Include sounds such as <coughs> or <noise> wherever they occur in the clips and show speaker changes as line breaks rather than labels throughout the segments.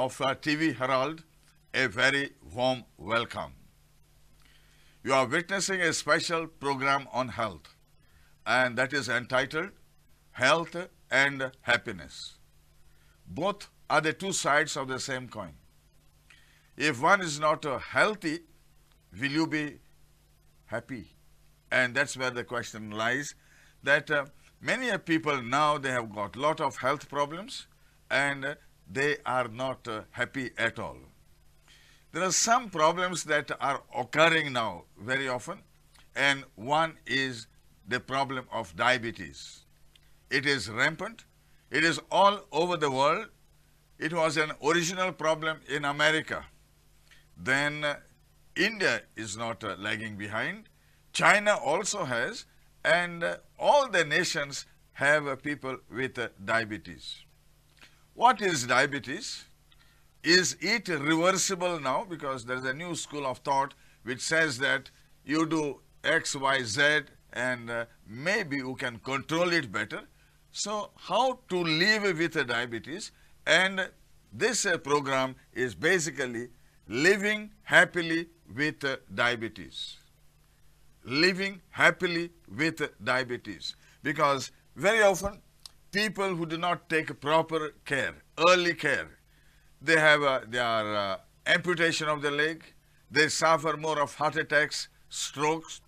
of uh, TV Herald a very warm welcome. You are witnessing a special program on health and that is entitled Health and Happiness. Both are the two sides of the same coin. If one is not uh, healthy, will you be happy? And that's where the question lies that uh, many people now they have got lot of health problems and they are not uh, happy at all. There are some problems that are occurring now very often and one is the problem of diabetes. It is rampant. It is all over the world. It was an original problem in America. Then uh, India is not uh, lagging behind. China also has and uh, all the nations have uh, people with uh, diabetes. What is diabetes? Is it reversible now? Because there is a new school of thought which says that you do X, Y, Z and uh, maybe you can control it better. So, how to live with diabetes and this uh, program is basically living happily with uh, diabetes. Living happily with diabetes because very often people who do not take proper care, early care, they have uh, their uh, amputation of the leg, they suffer more of heart attacks, strokes,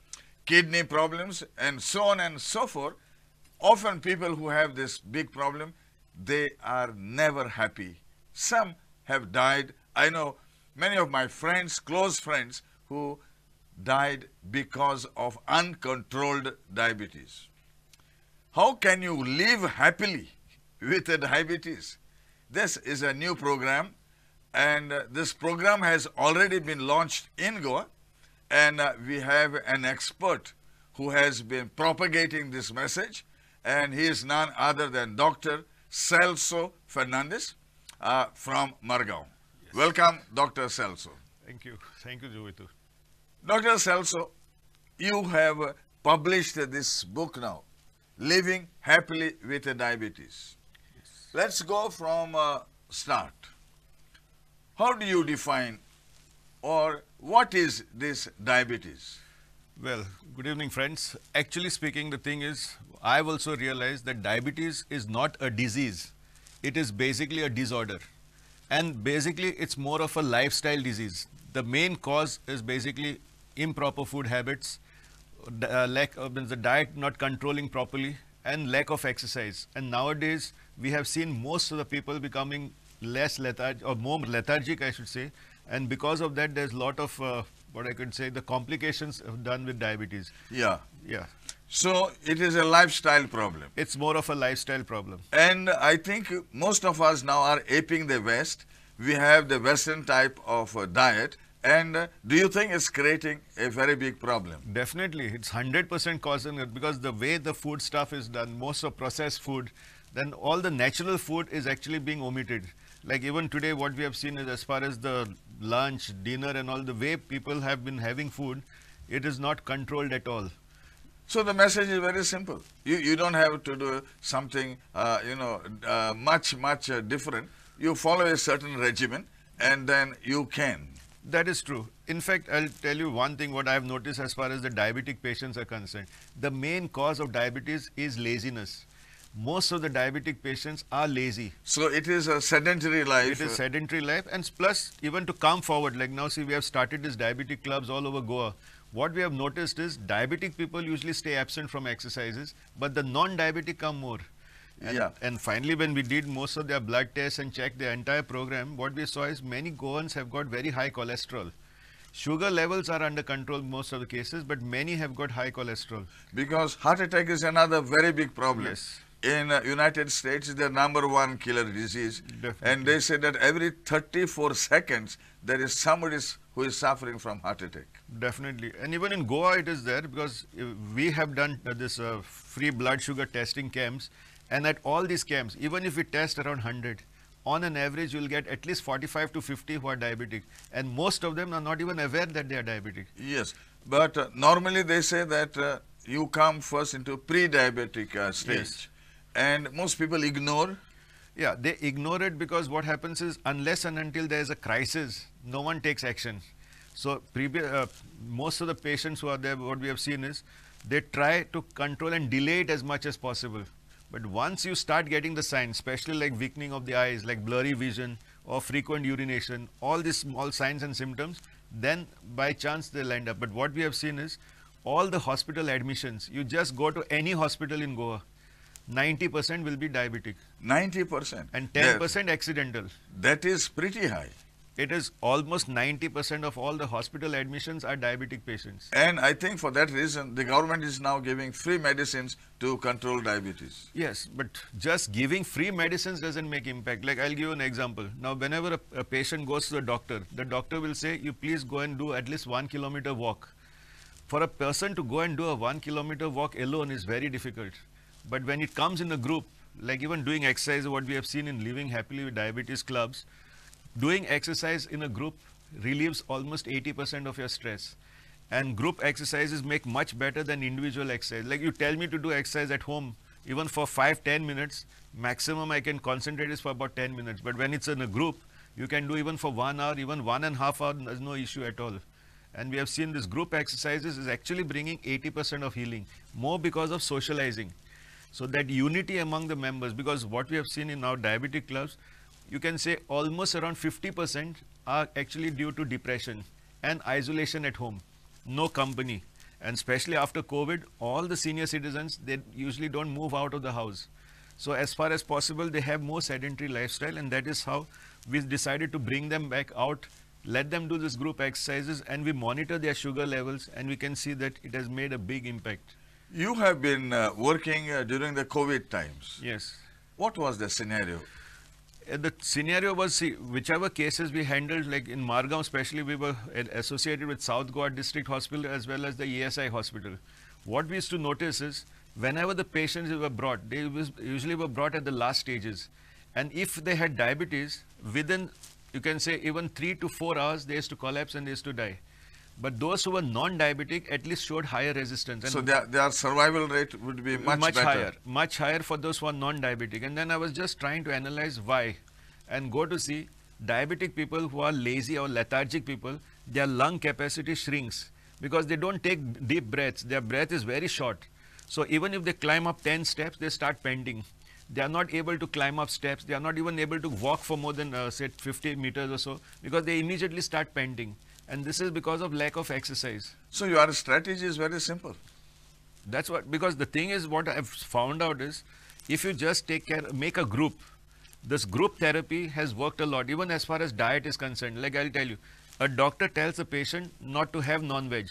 kidney problems and so on and so forth. Often people who have this big problem, they are never happy. Some have died. I know many of my friends, close friends, who died because of uncontrolled diabetes. How can you live happily with a diabetes? This is a new program and uh, this program has already been launched in Goa and uh, we have an expert who has been propagating this message and he is none other than Dr. Celso Fernandes uh, from Margao. Yes. Welcome Dr. Celso.
Thank you. Thank you, Jovito.
Dr. Celso, you have published this book now living happily with a diabetes. Yes. Let's go from uh, start. How do you define or what is this diabetes?
Well, good evening friends. Actually speaking, the thing is, I've also realized that diabetes is not a disease. It is basically a disorder. And basically, it's more of a lifestyle disease. The main cause is basically improper food habits, uh, lack of the diet not controlling properly and lack of exercise. And nowadays, we have seen most of the people becoming less lethargic or more lethargic, I should say. And because of that, there's a lot of uh, what I could say the complications done with diabetes.
Yeah.
Yeah.
So it is a lifestyle problem.
It's more of a lifestyle problem.
And I think most of us now are aping the West. We have the Western type of uh, diet and uh, do you think it's creating a very big problem?
Definitely. It's 100% causing it because the way the food stuff is done, most of processed food, then all the natural food is actually being omitted. Like even today what we have seen is as far as the lunch, dinner and all the way people have been having food, it is not controlled at all.
So the message is very simple. You, you don't have to do something, uh, you know, uh, much, much uh, different. You follow a certain regimen and then you can
that is true. In fact, I'll tell you one thing what I've noticed as far as the diabetic patients are concerned. The main cause of diabetes is laziness. Most of the diabetic patients are lazy.
So it is a sedentary life.
It is sedentary life and plus even to come forward like now see we have started these diabetic clubs all over Goa. What we have noticed is diabetic people usually stay absent from exercises but the non-diabetic come more. And,
yeah.
and finally, when we did most of their blood tests and checked the entire program, what we saw is many Goans have got very high cholesterol. Sugar levels are under control most of the cases, but many have got high cholesterol.
Because heart attack is another very big problem.
Yes.
In uh, United States, it's the number one killer disease.
Definitely.
And they say that every 34 seconds, there is somebody who is suffering from heart attack.
Definitely. And even in Goa, it is there because uh, we have done uh, this uh, free blood sugar testing camps and at all these camps, even if we test around 100, on an average, you'll get at least 45 to 50 who are diabetic. And most of them are not even aware that they are diabetic.
Yes. But uh, normally they say that uh, you come first into pre-diabetic uh, stage. Yes. And most people ignore
Yeah, they ignore it because what happens is unless and until there is a crisis, no one takes action. So previous, uh, most of the patients who are there, what we have seen is they try to control and delay it as much as possible. But once you start getting the signs, especially like weakening of the eyes, like blurry vision or frequent urination, all these small signs and symptoms, then by chance they'll end up. But what we have seen is all the hospital admissions, you just go to any hospital in Goa, 90% will be diabetic
90%.
and 10% accidental.
that is pretty high.
It is almost 90% of all the hospital admissions are diabetic patients.
And I think for that reason, the government is now giving free medicines to control diabetes.
Yes, but just giving free medicines doesn't make impact. Like I'll give you an example. Now, whenever a, a patient goes to the doctor, the doctor will say, "You please go and do at least one kilometer walk." For a person to go and do a one kilometer walk alone is very difficult. But when it comes in a group, like even doing exercise, what we have seen in Living Happily with Diabetes clubs, doing exercise in a group relieves almost 80% of your stress. And group exercises make much better than individual exercise. Like you tell me to do exercise at home, even for 5 10 minutes, maximum I can concentrate is for about 10 minutes. But when it's in a group, you can do even for one hour, even one and a half hour, there's no issue at all. And we have seen this group exercises is actually bringing 80% of healing, more because of socializing. So that unity among the members, because what we have seen in our diabetic clubs, you can say almost around 50% are actually due to depression and isolation at home, no company. And especially after COVID, all the senior citizens, they usually don't move out of the house. So as far as possible, they have more sedentary lifestyle and that is how we decided to bring them back out, let them do this group exercises and we monitor their sugar levels and we can see that it has made a big impact.
You have been uh, working uh, during the COVID times.
Yes.
What was the scenario?
Uh, the scenario was see, whichever cases we handled, like in Margao especially, we were associated with South Goa District Hospital as well as the ESI hospital. What we used to notice is whenever the patients were brought, they was, usually were brought at the last stages. And if they had diabetes, within, you can say even three to four hours, they used to collapse and they used to die. But those who were non-diabetic at least showed higher resistance. And
So their, their survival rate would be much, better.
higher, much higher for those who are non-diabetic. And then I was just trying to analyze why, and go to see diabetic people who are lazy or lethargic people, their lung capacity shrinks because they don't take deep breaths. Their breath is very short. So even if they climb up 10 steps, they start panting. They are not able to climb up steps. They are not even able to walk for more than uh, say 50 meters or so because they immediately start panting. And this is because of lack of exercise.
So your strategy is very simple.
That's what because the thing is what I've found out is if you just take care make a group, this group therapy has worked a lot, even as far as diet is concerned. Like I'll tell you, a doctor tells a patient not to have non-veg.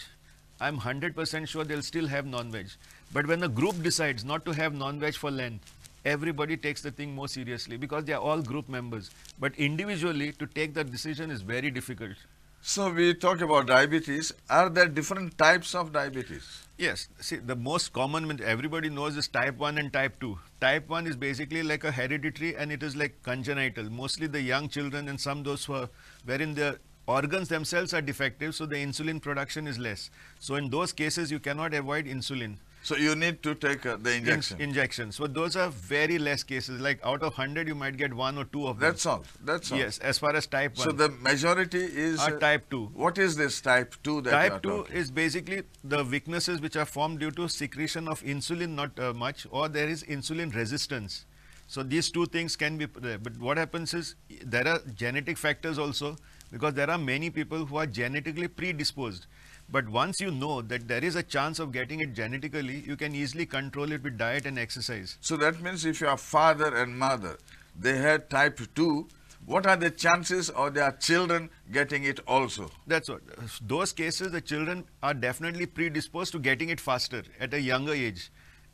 I'm 100% sure they'll still have non-veg. But when a group decides not to have non-veg for Lent, everybody takes the thing more seriously because they are all group members. But individually, to take the decision is very difficult.
So we talk about diabetes. Are there different types of diabetes?
Yes, see, the most common everybody knows is type 1 and type 2. Type 1 is basically like a hereditary and it is like congenital. Mostly the young children and some those who are, wherein the organs themselves are defective, so the insulin production is less. So in those cases, you cannot avoid insulin.
So you need to take uh, the
in-
injection.
injections. So those are very less cases. Like out of 100, you might get one or two of them.
That's all. That's all.
Yes, as far as type 1.
So the majority is
are
uh,
type 2.
What is this type 2 that
Type 2
talking?
is basically the weaknesses which are formed due to secretion of insulin not uh, much or there is insulin resistance. So these two things can be there. But what happens is there are genetic factors also because there are many people who are genetically predisposed. But once you know that there is a chance of getting it genetically, you can easily control it with diet and exercise.
So that means if your father and mother, they had type 2, what are the chances of their children getting it also?
That's what. Those cases, the children are definitely predisposed to getting it faster at a younger age.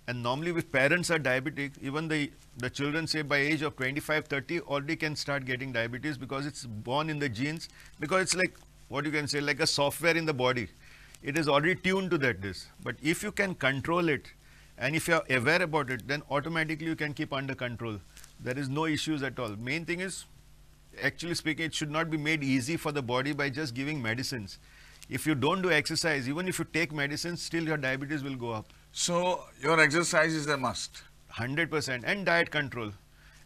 And normally, if parents are diabetic, even the, the children, say by age of 25, 30, already can start getting diabetes because it's born in the genes. Because it's like, what you can say, like a software in the body. It is already tuned to that this. But if you can control it, and if you are aware about it, then automatically you can keep under control. There is no issues at all. Main thing is actually speaking, it should not be made easy for the body by just giving medicines. If you don't do exercise, even if you take medicines, still your diabetes will go up.
So your exercise is a must.
100% and diet control.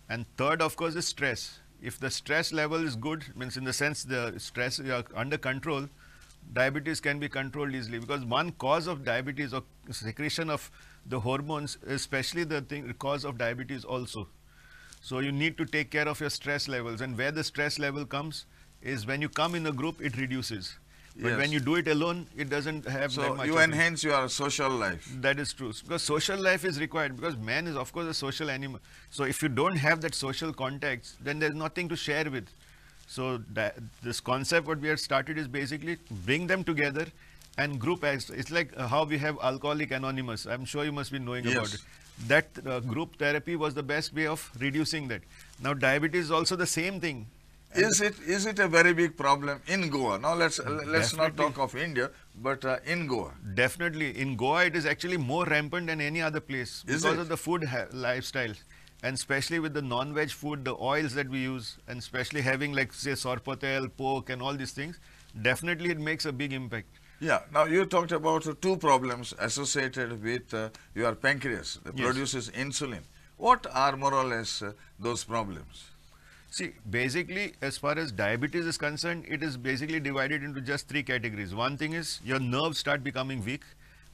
And third, of course, is stress. If the stress level is good, means in the sense the stress you are under control, diabetes can be controlled easily because one cause of diabetes or secretion of the hormones, especially the thing, cause of diabetes also. So you need to take care of your stress levels and where the stress level comes is when you come in a group, it reduces. But
Yes.
when you do it alone, it doesn't have that
So
much.
you enhance your social life.
That is true. Because social life is required because man is of course a social animal. So if you don't have that social contacts, then there's nothing to share with. So that, this concept what we have started is basically bring them together and group as it's like uh, how we have alcoholic anonymous. I'm sure you must be knowing about it. That uh, group therapy was the best way of reducing that. Now diabetes is also the same thing.
Is it is it a very big problem in Goa? Now let's let's not talk of India, but uh, in Goa.
Definitely. In Goa, it is actually more rampant than any other place
Is
because
it?
of the food ha- lifestyle. And especially with the non-veg food, the oils that we use, and especially having like say sorpotel, pork, and all these things, definitely it makes a big impact.
Yeah. Now you talked about uh, two problems associated with uh, your pancreas that
Yes.
produces insulin. What are more or less uh, those problems?
See, basically, as far as diabetes is concerned, it is basically divided into just three categories. One thing is your nerves start becoming weak,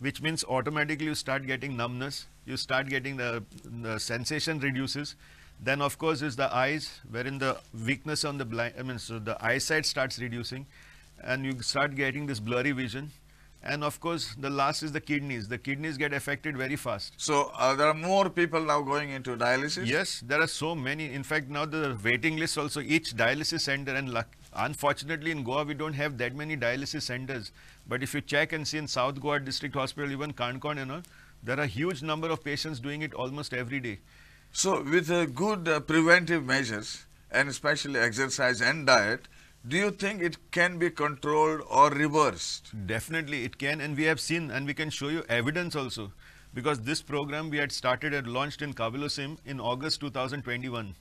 which means automatically you start getting numbness, you start getting the, the sensation reduces. Then, of course, is the eyes, wherein the weakness on the blind, I mean, so the eyesight starts reducing, and you start getting this blurry vision. And of course, the last is the kidneys. The kidneys get affected very fast.
So uh, there are more people now going into dialysis.
Yes, there are so many. In fact, now the waiting list also, each dialysis center and luck, unfortunately in Goa we don't have that many dialysis centers. But if you check and see in South Goa District Hospital, even Kankon and all, there are huge number of patients doing it almost every day.
So with uh, good uh, preventive measures and especially exercise and diet, do you think it can be controlled or reversed?
Definitely it can and we have seen and we can show you evidence also. Because this program we had started and launched in Cavelossim in August 2021.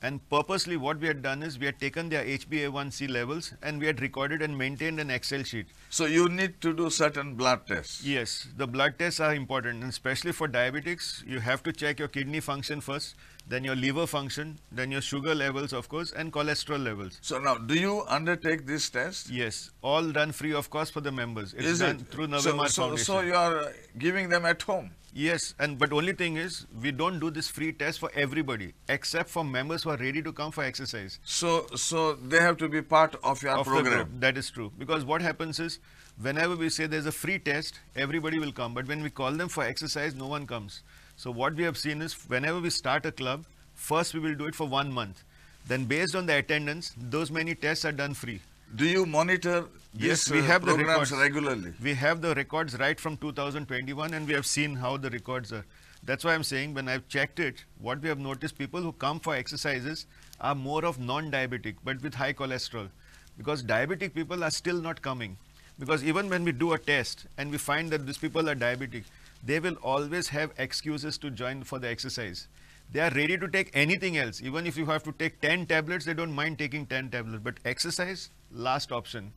And purposely what we had done is we had taken their HbA1c levels and we had recorded and maintained an Excel sheet.
So you need to do certain blood tests.
Yes, the blood tests are important, and especially for diabetics, you have to check your kidney function first, then your liver function, then your sugar levels, of course, and cholesterol levels.
So now, do you undertake this test?
Yes, all done free of cost for the members. It's
Is
done
it
through
so,
Navamar
so,
Foundation.
so you are giving them at home?
Yes, and but only thing is we don't do this free test for everybody except for members who are ready to come for exercise.
So, so they have to be part of your
of
program.
That is true. Because what happens is, whenever we say there's a free test, everybody will come. But when we call them for exercise, no one comes. So what we have seen is, whenever we start a club, first we will do it for one month. Then based on the attendance, those many tests are done free.
Do you monitor
Yes, we have the records.
regularly?
We have the records right from 2021 and we have seen how the records are. That's why I'm saying when I've checked it, what we have noticed, people who come for exercises are more of non-diabetic but with high cholesterol. Because diabetic people are still not coming. Because even when we do a test and we find that these people are diabetic, they will always have excuses to join for the exercise. They are ready to take anything else. Even if you have to take 10 tablets, they don't mind taking 10 tablets. But exercise, last option.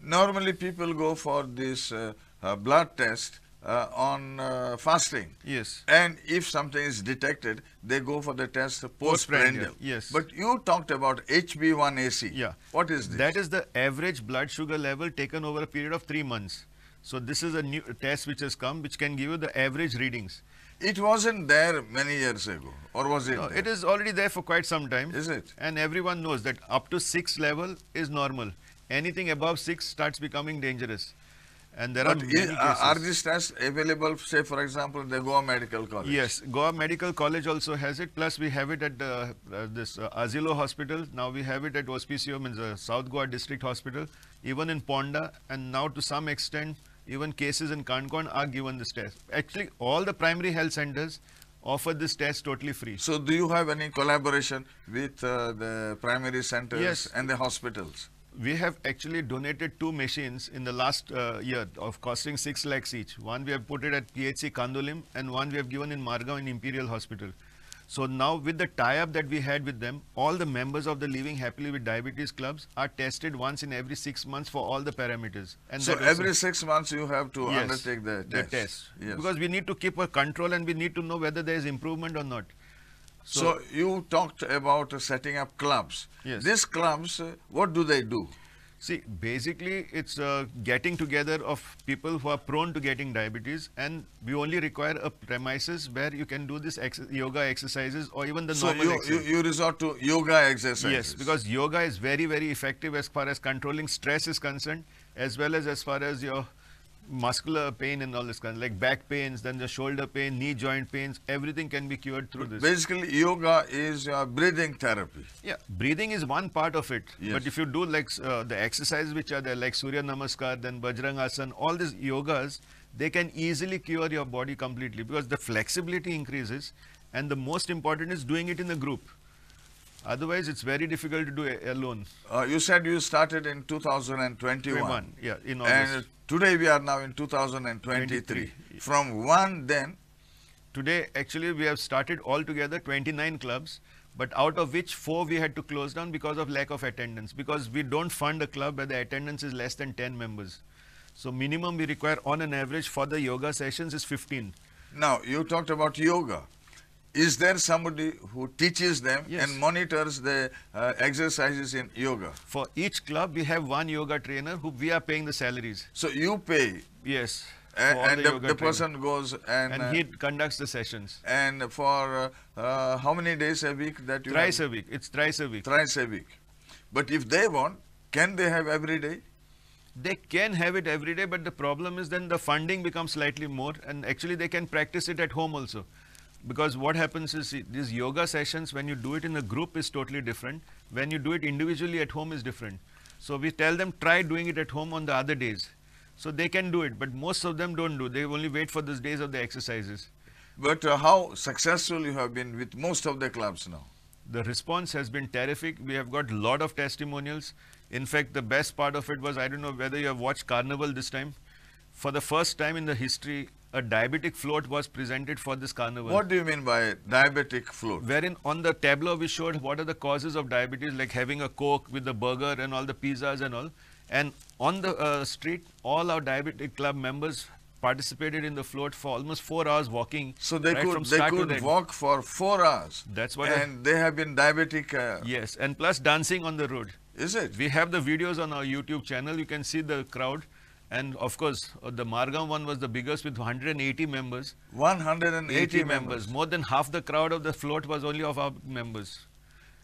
Normally, people go for this uh, uh, blood test uh, on uh, fasting.
Yes.
And if something is detected, they go for the test
Postprandial,
postprandial.
yes.
But you talked about HB1AC.
Yeah.
What is this?
That is the average blood sugar level taken over a period of three months. So this is a new test which has come which can give you the average readings.
It wasn't there many years ago, or was it?
No, it is already there for quite some time.
Is it?
And everyone knows that up to six level is normal. Anything above six starts becoming dangerous. And there
But
are many
uh,
cases.
are these tests available, say, for example, the Goa Medical College?
Yes, Goa Medical College also has it. Plus, we have it at uh, uh, this uh, Asilo Hospital. Now we have it at Hospicio, means uh, South Goa District Hospital. Even in Ponda, and now to some extent, even cases in Kankon are given this test. Actually, all the primary health centers offer this test totally free.
So, do you have any collaboration with uh, the primary centers
Yes.
and the hospitals?
We have actually donated two machines in the last uh, year of costing 6 lakhs each. One we have put it at PHC Candolim and one we have given in Margao in Imperial Hospital. So now with the tie-up that we had with them, all the members of the Living Happily with Diabetes clubs are tested once in every six months for all the parameters. And
So, every six months you have to
Yes,
undertake the test.
the test.
Yes.
Because we need to keep a control and we need to know whether there is improvement or not.
So, you talked about uh, setting up clubs.
Yes.
These clubs, uh, what do they do?
See, basically, it's uh, getting together of people who are prone to getting diabetes, and we only require a premises where you can do this ex- yoga exercises or even the
So
normal
you, you, you resort to yoga exercises.
Yes, because yoga is very, very effective as far as controlling stress is concerned, as well as as far as your muscular pain and all this kind, of like back pains, then the shoulder pain, knee joint pains, everything can be cured through this.
basically yoga is uh, breathing therapy.
Yeah, breathing is one part of it.
Yes.
But if you do like uh, the exercises which are there, like Surya Namaskar, then Bajrangasana, all these yogas, they can easily cure your body completely because the flexibility increases, and the most important is doing it in a group. Otherwise, it's very difficult to do alone.
Uh, you said you started in 2021.
21, yeah, in August.
And today we are now in 2023.
23.
From one then,
Today, actually, we have started altogether 29 clubs, but out of which four we had to close down because of lack of attendance. Because we don't fund a club where the attendance is less than 10 members. So minimum we require on an average for the yoga sessions is 15.
now you talked about yoga. Is there somebody who teaches them
Yes.
and monitors the uh, exercises in yoga?
For each club, we have one yoga trainer who we are paying the salaries.
So you pay,
Yes.
a-
for all
and the,
yoga
the person goes and
and
uh,
he conducts the sessions
and for uh, uh, how many days a week that you
thrice
have?
a week. It's thrice a week.
thrice a week. But if they want, can they have every day?
They can have it every day, but the problem is then the funding becomes slightly more, and actually they can practice it at home also. Because what happens is these yoga sessions, when you do it in a group, is totally different. When you do it individually at home, is different. So we tell them try doing it at home on the other days, so they can do it. But most of them don't do. They only wait for those days of the exercises.
But uh, how successful you have been with most of the clubs now?
The response has been terrific. We have got a lot of testimonials. In fact, the best part of it was I don't know whether you have watched Carnival this time. For the first time in the history, a diabetic float was presented for this carnival.
What do you mean by diabetic float?
Wherein on the tableau we showed what are the causes of diabetes, like having a coke with the burger and all the pizzas and all. And on the uh, street, all our diabetic club members participated in the float for almost four hours walking.
So they
right
could they could walk for four hours.
That's what I-
And they have been diabetic. Uh,
Yes, and plus dancing on the road.
Is it?
We have the videos on our YouTube channel. You can see the crowd. And of course, uh, the Margao one was the biggest with 180 members.
180
80
members.
More than half the crowd of the float was only of our members.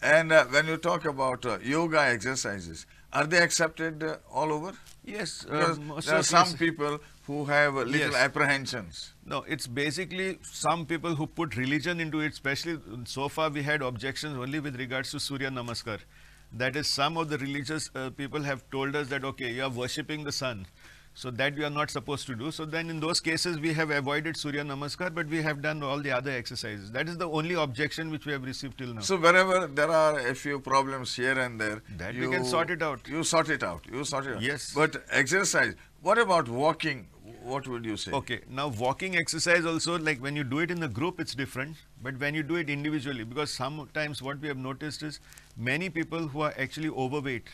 And uh, when you talk about uh, yoga exercises, are they accepted uh, all over?
Yes, uh,
there are some people who have uh, little
Yes.
apprehensions.
No, it's basically some people who put religion into it, especially so far we had objections only with regards to Surya Namaskar. That is, some of the religious uh, people have told us that, okay, you are worshipping the sun. So that we are not supposed to do. So then in those cases, we have avoided Surya Namaskar, but we have done all the other exercises. That is the only objection which we have received till now.
So wherever there are a few problems here and there,
That we can sort it out.
You sort it out. You sort it out.
Yes.
But exercise. What about walking? What would you say?
Okay, now walking exercise also, like when you do it in a group, it's different. But when you do it individually, because sometimes what we have noticed is many people who are actually overweight,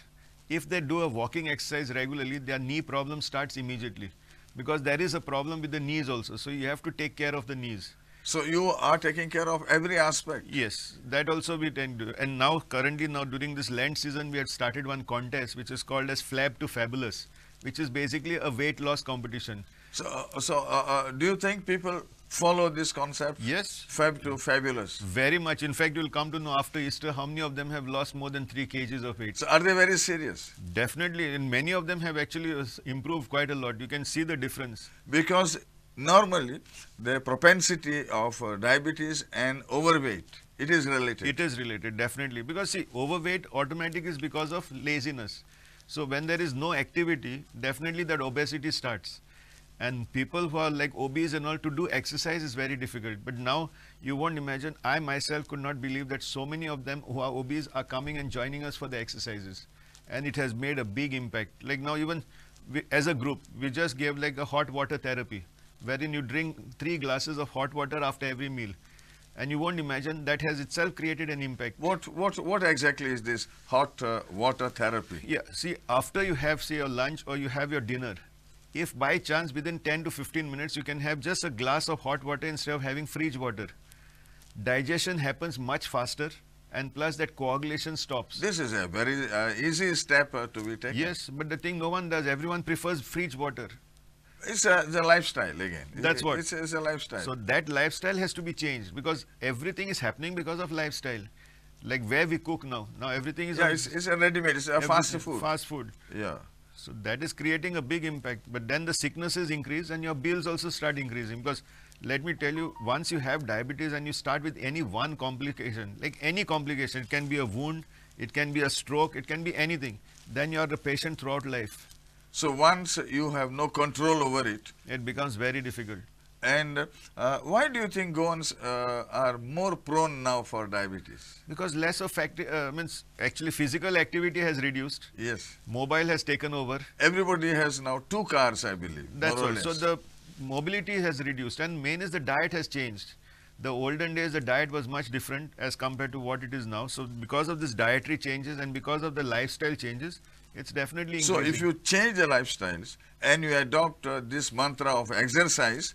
if they do a walking exercise regularly, their knee problem starts immediately. Because there is a problem with the knees also. So you have to take care of the knees.
So you are taking care of every aspect.
Yes, that also we tend to. And now, currently, now during this Lent season, we had started one contest which is called as Flab to Fabulous, which is basically a weight loss competition.
So, uh, so uh, uh, do you think people follow this concept?
Yes,
Fab to fabulous.
Very much. In fact, you'll come to know after Easter how many of them have lost more than 3 kgs of weight.
So are they very serious?
Definitely, and many of them have actually uh, improved quite a lot. You can see the difference.
Because normally the propensity of uh, diabetes and overweight, it is related.
It is related, definitely. Because see, overweight automatic is because of laziness. So when there is no activity, definitely that obesity starts. And people who are like obese and all to do exercise is very difficult. But now you won't imagine, I myself could not believe that so many of them who are obese are coming and joining us for the exercises. And it has made a big impact. Like now even we, as a group, we just gave like a hot water therapy, wherein you drink three glasses of hot water after every meal. And you won't imagine that has itself created an impact.
What, what, what exactly is this hot uh, water therapy?
Yeah, see, after you have, say, your lunch or you have your dinner, if by chance within 10 to 15 minutes you can have just a glass of hot water instead of having fridge water, digestion happens much faster, and plus that coagulation stops.
This is a very uh, easy step uh, to be taken.
Yes, but the thing no one does. Everyone prefers fridge water.
It's a, it's a lifestyle again.
That's
It-
what.
It's, it's a lifestyle.
So that lifestyle has to be changed because everything is happening because of lifestyle. Like where we cook now. Now everything is
yeah, it's, it's a ready-made. It's a fast food.
Fast food.
Yeah.
So that is creating a big impact. But then the sicknesses increase and your bills also start increasing because let me tell you, once you have diabetes and you start with any one complication, like any complication, it can be a wound, it can be a stroke, it can be anything, then you are the patient throughout life.
So once you have no control over it,
It becomes very difficult.
And uh, why do you think Goans uh, are more prone now for diabetes?
Because less of acti- uh, means actually physical activity has reduced,
Yes.
mobile has taken over.
Everybody has now two cars, I believe.
That's all. So the mobility has reduced, and main is the diet has changed. The olden days, the diet was much different as compared to what it is now. So because of this dietary changes and because of the lifestyle changes, it's definitely
So if you change the lifestyles and you adopt uh, this mantra of exercise,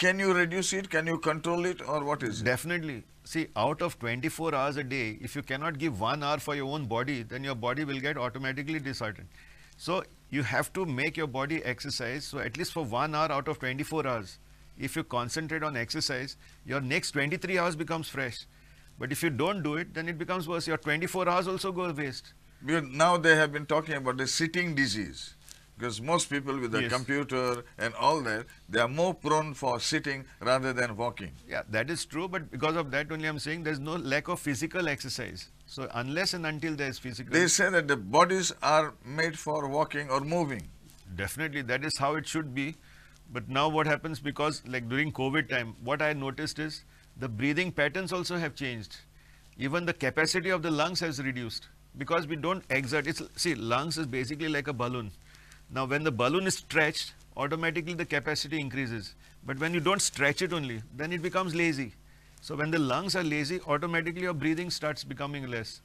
can you reduce it? Can you control it, or what is it?
Definitely. See, out of 24 hours a day, if you cannot give one hour for your own body, then your body will get automatically disheartened. So you have to make your body exercise. So at least for one hour out of 24 hours, if you concentrate on exercise, your next 23 hours becomes fresh. But if you don't do it, then it becomes worse. Your 24 hours also go waste.
Because now they have been talking about the sitting disease. Because most people with the
Yes.
computer and all that, they are more prone for sitting rather than walking.
Yeah, that is true. But because of that only, I'm saying there's no lack of physical exercise. So unless and until there is physical
They say that the bodies are made for walking or moving.
Definitely, that is how it should be. But now what happens because like during COVID time, what I noticed is the breathing patterns also have changed. Even the capacity of the lungs has reduced because we don't exert. It's see, lungs is basically like a balloon. Now, when the balloon is stretched, automatically the capacity increases. But when you don't stretch it only, then it becomes lazy. So when the lungs are lazy, automatically your breathing starts becoming less.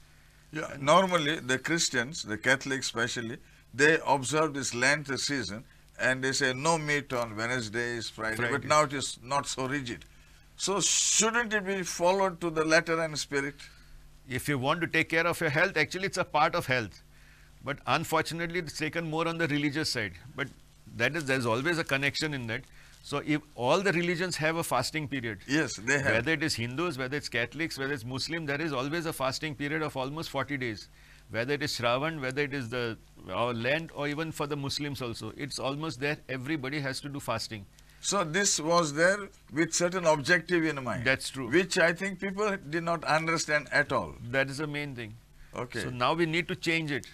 Yeah. Normally, the Christians, the Catholics especially, they observe this Lent season and they say no meat on Wednesdays, Friday, but now it is not so rigid. So, shouldn't it be followed to the letter and spirit?
if you want to take care of your health, actually it's a part of health. But unfortunately, it's taken more on the religious side. But that is, there's always a connection in that. So if all the religions have a fasting period,
Yes, they have.
whether it is Hindus, whether it's Catholics, whether it's Muslim, there is always a fasting period of almost 40 days. Whether it is Shravan, whether it is the our Lent, or even for the Muslims also, it's almost there. Everybody has to do fasting.
So, this was there with certain objective in mind.
That's true.
Which I think people did not understand at all.
That is the main thing.
Okay.
So now we need to change it.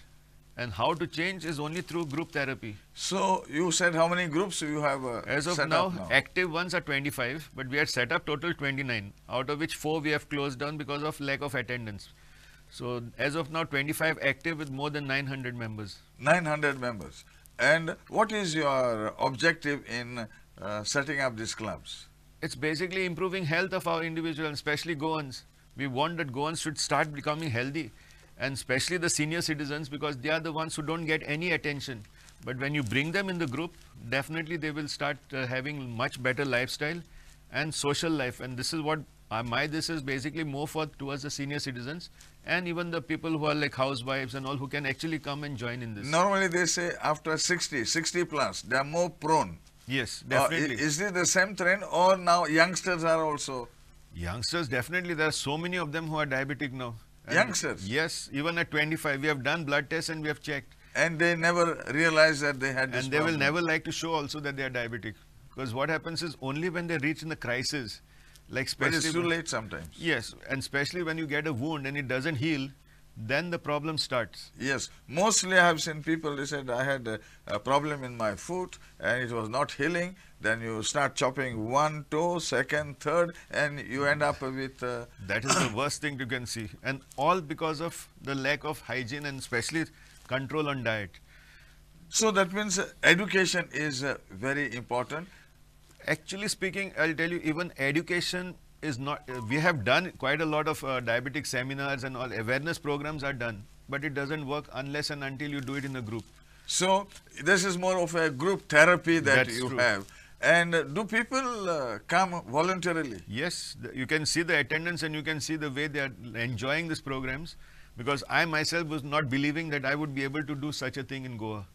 And how to change is only through group therapy.
So, you said how many groups you have uh,
As of now,
now?
active ones are 25, but we had set up total 29, out of which 4 we have closed down because of lack of attendance. So, as of now, 25 active with more than 900 members.
900 members. And what is your objective in uh, setting up these clubs?
It's basically improving health of our individuals, especially Goans. We want that Goans should start becoming healthy, and especially the senior citizens because they are the ones who don't get any attention. But when you bring them in the group, definitely they will start uh, having much better lifestyle and social life. And this is what uh, my this is basically more for towards the senior citizens and even the people who are like housewives and all who can actually come and join in this.
Normally they say after 60, 60 plus, they are more prone.
Yes,
Uh,
definitely.
is it the same trend or now youngsters are also?
Youngsters, definitely, there are so many of them who are diabetic now. And
Youngsters?
Yes, even at 25, we have done blood tests and we have checked.
And they never realize that they had this
And they will never like to show also that they are diabetic. Because what happens is only when they reach in the crisis, like
But
especially
it's too late sometimes.
Yes, and especially when you get a wound and it doesn't heal, then the problem starts.
Yes, mostly I have seen people, they said I had a, a problem in my foot and it was not healing. Then you start chopping one toe, second, third, and you end up with. Uh, <coughs>
That is the worst thing you can see. And all because of the lack of hygiene and especially control on diet.
so that means uh, education is uh, very important.
Actually speaking, I'll tell you, even education is not. Uh, we have done quite a lot of uh, diabetic seminars and all awareness programs are done, but it doesn't work unless and until you do it in a group.
So this is more of a group therapy that
That's
you
true.
have. And uh, do people uh, come voluntarily?
Yes, the, you can see the attendance and you can see the way they are enjoying these programs because I myself was not believing that I would be able to do such a thing in Goa.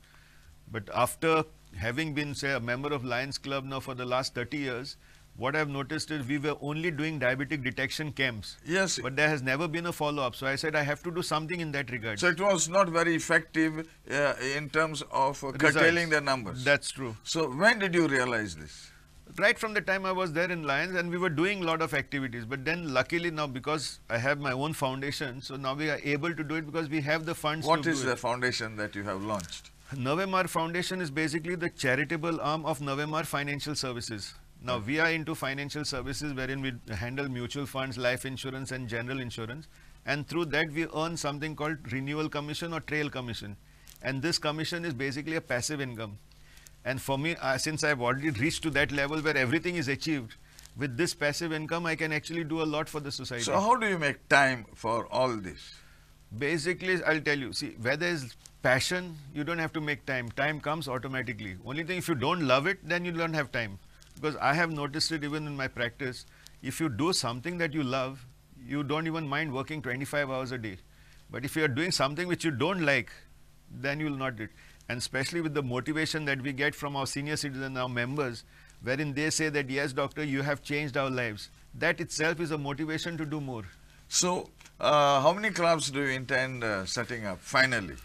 But after having been, say, a member of Lions Club now for the last 30 years, what I've noticed is we were only doing diabetic detection camps.
Yes.
But there has never been a follow up. So I said I have to do something in that regard.
So it was not very effective uh, in terms of uh, curtailing the numbers.
That's true.
so when did you realize this?
right from the time I was there in Lions and we were doing a lot of activities. But then luckily now because I have my own foundation, so now we are able to do it because we have the funds
What is the
it.
foundation that you have launched?
Navemar Foundation is basically the charitable arm of Navemar Financial Services. Now we are into financial services wherein we handle mutual funds, life insurance and general insurance. And through that we earn something called renewal commission or trail commission. And this commission is basically a passive income. And for me, uh, since I've already reached to that level where everything is achieved, with this passive income, I can actually do a lot for the society.
So how do you make time for all this?
Basically, I'll tell you, see, where there's passion, you don't have to make time. Time comes automatically. Only thing, if you don't love it, then you don't have time. Because I have noticed it even in my practice. If you do something that you love, you don't even mind working 25 hours a day. But if you are doing something which you don't like, then you will not do it. And especially with the motivation that we get from our senior citizens, our members, wherein they say that, yes, doctor, you have changed our lives. That itself is a motivation to do more.
So uh, how many clubs do you intend uh, setting up finally?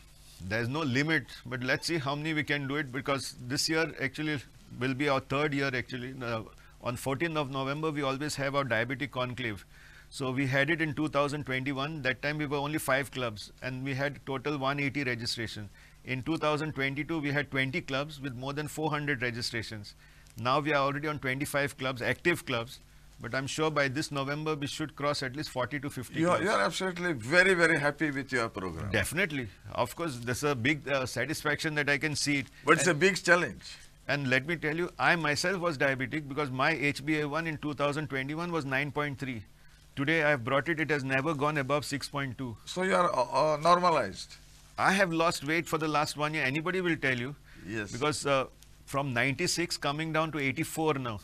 There's no limit, but let's see how many we can do it because this year actually will be our third year actually. Uh, on 14th of November, we always have our diabetic conclave. So we had it in 2021. That time we were only five clubs and we had total 180 registration. In 2022, we had 20 clubs with more than 400 registrations. Now we are already on 25 clubs, active clubs. But I'm sure by this November, we should cross at least 40 to 50
You are, you are absolutely very, very happy with your program.
Definitely. Of course, there's a big uh, satisfaction that I can see it.
But it's a big challenge.
And let me tell you, I myself was diabetic because my HbA1 in 2021 was 9.3. Today I have brought it, it has never gone above 6.2.
So you are uh, uh, normalized.
I have lost weight for the last one year. Anybody will tell you.
Yes.
Because uh, from 96 coming down to 84 now.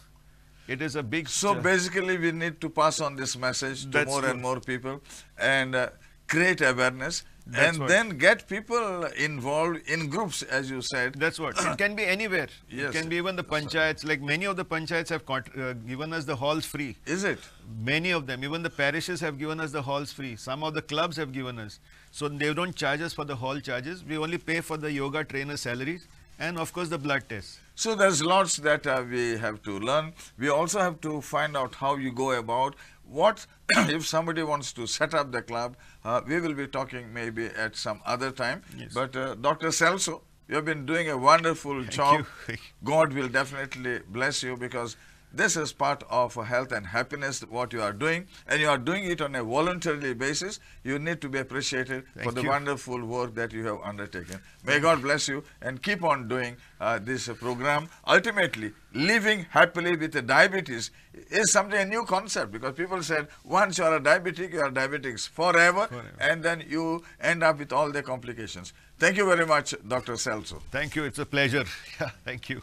It is a big.
So basically, we need to pass on this message to more and more people and uh, create awareness
That's
and then get people involved in groups, as you said.
That's what. it can be anywhere.
Yes.
It can be even the panchayats. Like many of the panchayats have uh, given us the halls free.
Is it?
Many of them, even the parishes have given us the halls free. Some of the clubs have given us. So they don't charge us for the hall charges. We only pay for the yoga trainer salaries and of course the blood tests.
So there's lots that uh, we have to learn. We also have to find out how you go about what <clears throat> if somebody wants to set up the club. Uh, we will be talking maybe at some other time.
Yes.
But uh, Dr. Celso, you have been doing a wonderful job.
you. <laughs>
God will definitely bless you because this is part of health and happiness what you are doing and you are doing it on a voluntary basis you need to be appreciated for
Thank
the
you.
wonderful work that you have undertaken may god bless you and keep on doing uh, this program ultimately living happily with the diabetes is something a new concept because people said once you are a diabetic you are diabetics forever,
Forever.
and then you end up with all the complications thank you very much dr celso
Thank you. It's a pleasure. <laughs> Yeah, thank you.